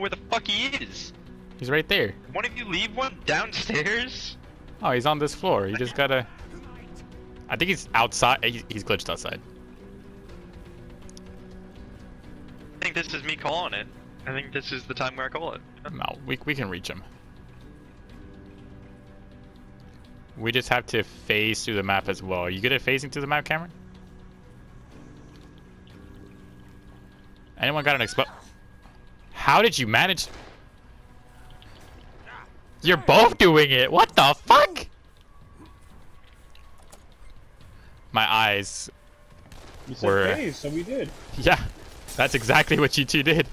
where the fuck he is. He's right there. One of you leave one downstairs? Oh, he's on this floor. You just gotta. I think he's outside. He's, glitched outside. I think this is me calling it. I think this is the time where I call it. No, we we can reach him. We just have to phase through the map as well. Are you good at phasing through the map, Cameron? Anyone got an expo? How did you manage? You're both doing it. What the fuck? My eyes. You said We're- phase, so we did. Yeah, that's exactly what you two did.